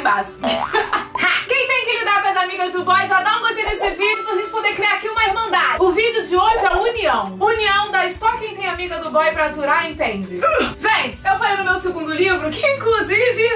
embaixo. Quem tem que lidar com as amigas do boy, já dá um gostei nesse vídeo pra gente poder criar aqui uma irmandade. O vídeo de hoje é união. União das só quem tem amiga do boy pra aturar entende. Gente, eu falei no meu segundo livro que inclusive...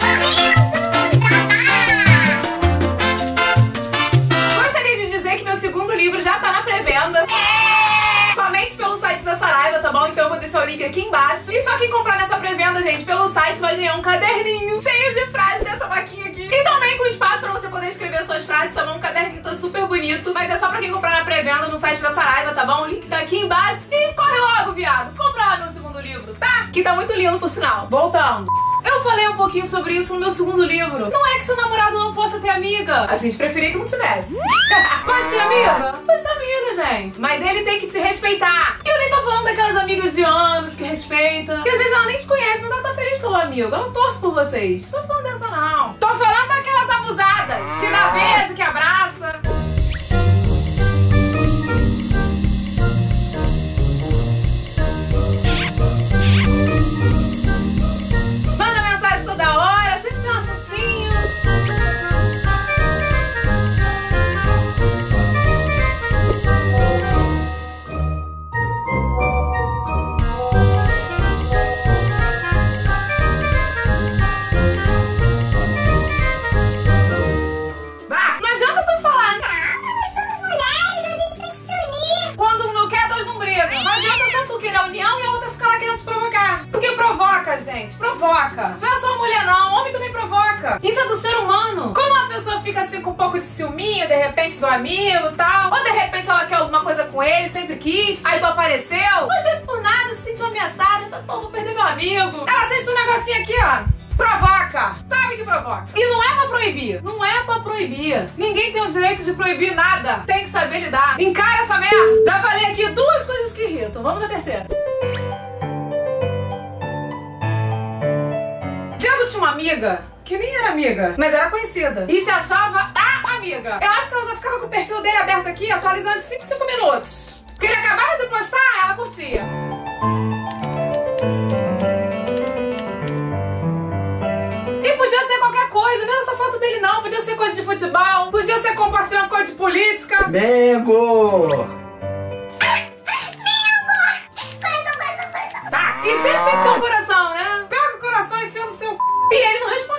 deixar o link aqui embaixo. E só quem comprar nessa pré-venda, gente, pelo site vai ganhar um caderninho cheio de frases dessa vaquinha aqui. E também com espaço pra você poder escrever suas frases, tá bom? Um caderninho tá super bonito. Mas é só pra quem comprar na pré-venda no site da Saraiva, tá bom? O link tá aqui embaixo. E corre logo, viado. Compra lá meu segundo livro, tá? Que tá muito lindo, por sinal. Voltando. Eu falei um pouquinho sobre isso no meu segundo livro. Não é que seu namorado não possa ter amiga. A gente preferia que não tivesse. Pode ter amiga? Pode ter amiga, gente. Mas ele tem que te respeitar. E falando daquelas amigas de anos que respeitam. Que às vezes ela nem te conhece, mas ela tá feliz pelo amigo. Ela torce por vocês. Tô falando dessa não. Tô falando daquelas abusadas. Que dá beijo, que abraça. Pouco de ciúminho, de repente, do amigo e tal, ou de repente ela quer alguma coisa com ele, sempre quis, aí tu apareceu, ou às vezes por nada se sentiu ameaçada, então, pô, vou perder meu amigo. Ela sente um negocinho aqui, ó. Provoca! Sabe que provoca? E não é pra proibir. Não é pra proibir. Ninguém tem o direito de proibir nada. Tem que saber lidar. Encara essa merda. Já falei aqui duas coisas que irritam. Vamos à terceira. Diego tinha uma amiga que nem era amiga, mas era conhecida. E se achava a amiga. Eu acho que ela já ficava com o perfil dele aberto aqui, atualizando de 5 em 5 minutos. Porque ele acabava de postar, ela curtia. E podia ser qualquer coisa, não era só foto dele não. Podia ser coisa de futebol, podia ser compartilhando coisa de política. Mengo!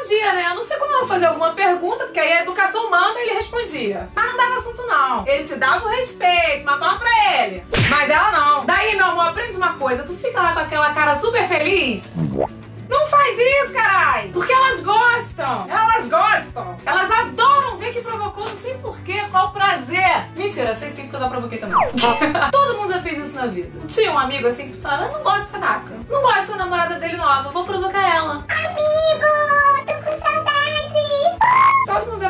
Respondia, né? Não ser quando ela fazia alguma pergunta, porque aí a educação manda ele respondia. Mas não dava assunto, não. Ele se dava o respeito, matava pra ele. Mas ela não. Daí, meu amor, aprende uma coisa. Tu fica lá com aquela cara super feliz. Não faz isso, carai! Porque elas gostam! Elas gostam! Elas adoram ver que provocou, não sei porquê, qual prazer! Mentira, sei sim porque eu já provoquei também. Todo mundo já fez isso na vida. Tinha um amigo assim que fala: Eu não gosto dessa daca. Não gosto dessa namorada dele nova, vou provocar ela.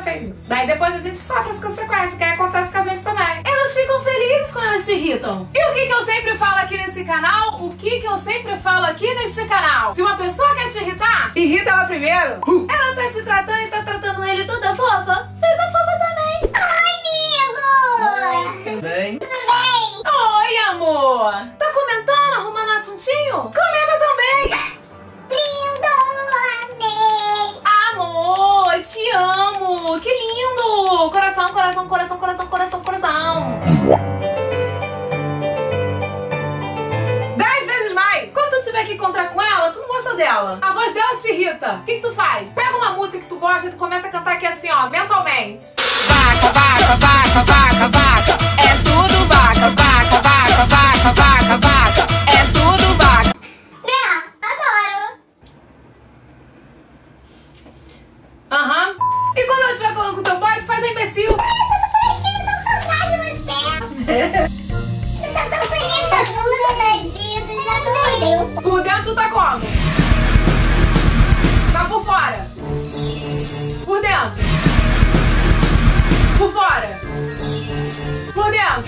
Fez isso. Daí depois a gente sofre as consequências, que aí acontece com a gente também. Elas ficam felizes quando elas te irritam. E o que, que eu sempre falo aqui nesse canal? O que, que eu sempre falo aqui neste canal? Se uma pessoa quer te irritar, irrita ela primeiro. Ela tá te tratando e tá tratando ele toda fofa. Seja fofa também. Oi, amigo. Tudo bem? Oi, amor. Tá comentando, arrumando assuntinho? Comenta dela. A voz dela te irrita. O que, que tu faz? Pega uma música que tu gosta e tu começa a cantar aqui assim, ó, mentalmente. Vaca, vaca, vaca, vaca, vaca. É tudo vaca, vaca, vaca, vaca, vaca, vaca. Por fora. Por dentro.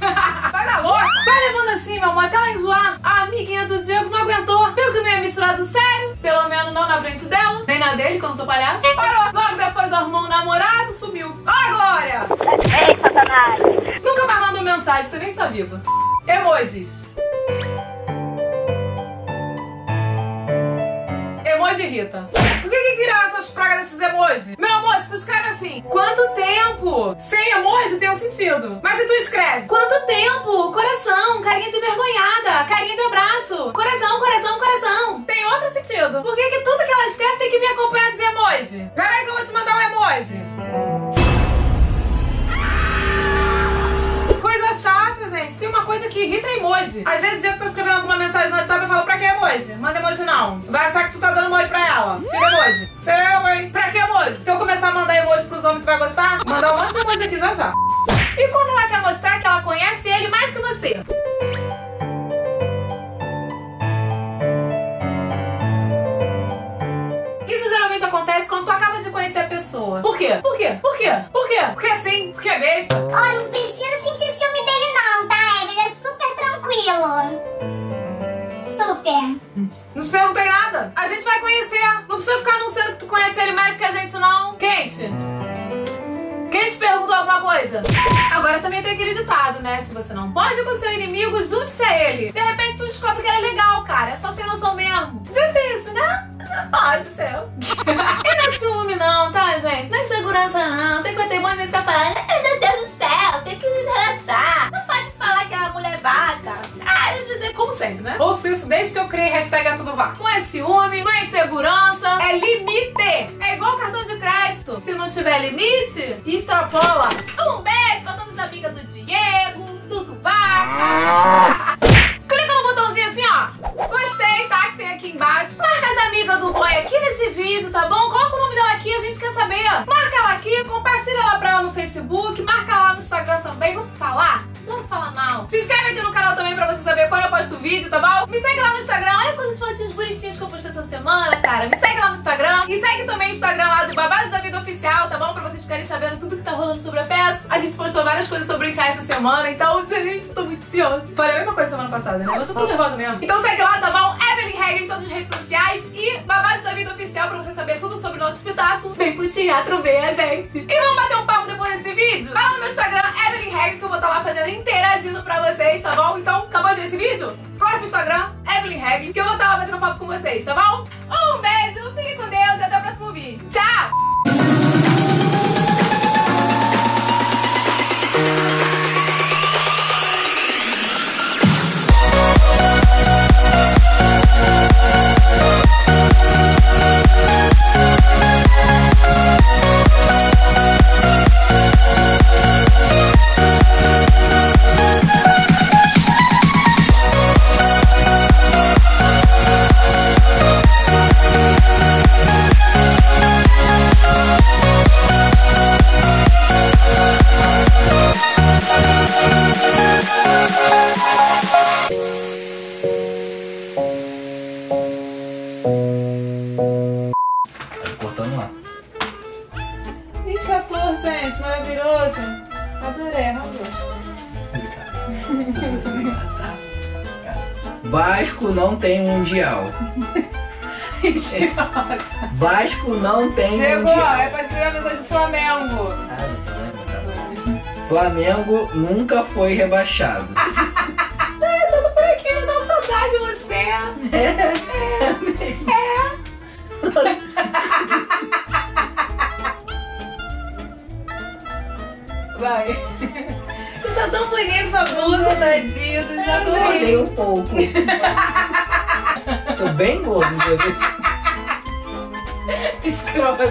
Vai dar louca. Vai levando assim, meu amor, até ela enjoar. A amiguinha do Diego não aguentou. Viu que não ia misturar do sério? Pelo menos não na frente dela. Nem na dele, quando sou palhaço. Parou. Logo depois arrumou um namorado, sumiu. Ai, Glória! Ei, Satanás. Nunca mais mandou mensagem, você nem está viva. Emojis. emoji irrita. Por que que criaram essas pragas desses emojis? Meu se tu escreve assim, quanto tempo? Sem emoji tem um sentido. Mas se tu escreve, quanto tempo? Coração, carinha de vergonhada, carinha de abraço, coração, coração, coração. Tem outro sentido. Por que que tudo que ela escreve tem que vir acompanhado de emoji? Pera aí que eu vou te mandar um emoji. Chata, gente. Tem uma coisa que irrita emoji. Às vezes, o dia que eu tô escrevendo alguma mensagem no WhatsApp, eu falo, pra que emoji? Manda emoji não. Vai achar que tu tá dando mole pra ela. Tira emoji. Eu, hein? Pra que emoji? Pros homens, tu vai gostar? Mandar um monte de emoji aqui já já. E quando ela quer mostrar que ela conhece ele mais que você? Isso geralmente acontece quando tu acaba de conhecer a pessoa. Por quê? Por quê? Por quê? Por quê? Porque é sim, porque é besta. Ó, não precisa sentir ciúme dele não, tá? Ele é super tranquilo. Super. Não te perguntei nada. A gente vai conhecer. Não precisa ficar anunciando que tu conhece ele mais que a gente, não. Quente. Perguntou alguma coisa? Agora também tem aquele ditado, né? Se você não pode com seu inimigo, junte-se a ele. De repente tu descobre que ele é legal, cara. É só sem noção mesmo. Difícil, né? Pode ser. e não é ciúme não, tá, gente? Não é insegurança não. Sei que vai ter um monte de gente que vai falar sempre, né? Ouço isso desde que eu criei hashtag é tudo vaca. Não é ciúme, não é insegurança, é limite. É igual cartão de crédito. Se não tiver limite, extrapola. Um beijo pra todas as amigas do Diego, tudo vaca. Clica no botãozinho assim, ó. Gostei, tá? Que tem aqui embaixo. Marca as amigas do boy aqui nesse vídeo, tá bom? Coloca o nome dela aqui, a gente quer saber. Marca ela aqui, compartilha ela pra ela no Facebook, marca lá no Instagram também. Vamos falar? Vamos falar mal. Se inscreve aqui no canal também pra você saber quando eu posto vídeo, tá bom? Me segue lá no Instagram. Olha quantas fotinhos bonitinhos que eu postei essa semana, cara. Me segue lá no Instagram. E segue também o Instagram lá do Babados da Vida Oficial, tá bom? Pra vocês ficarem sabendo tudo que tá rolando sobre a peça. A gente postou várias coisas sobre o ensaio essa semana, então, gente, eu tô muito ansiosa. Falei a mesma coisa semana passada, né? Mas eu tô nervosa mesmo. Então segue lá, tá bom? Evelyn Regli em todas as redes sociais e Babados da Vida Oficial pra você saber tudo sobre o nosso espetáculo. Vem pro teatro ver a gente. E vamos bater um papo depois desse vídeo? Vai lá no meu Instagram, Evelyn Regli, que eu vou estar lá fazendo, interagindo pra vocês, tá bom? Então, acabou esse vídeo? Corre pro Instagram, Evelyn Regli, que eu vou estar lá batendo papo com vocês, tá bom? Um beijo, fique com Deus e até o próximo vídeo. Tchau! Vasco não tem mundial. Idiota. Vasco não tem Chegou, mundial. é pra escrever a mensagem do Flamengo. Flamengo nunca foi rebaixado. Ai, tudo por aqui, eu com saudade de você. essa blusa, tadinho, já corri. Eu um pouco. Tô bem gordo, bebê. Escrota.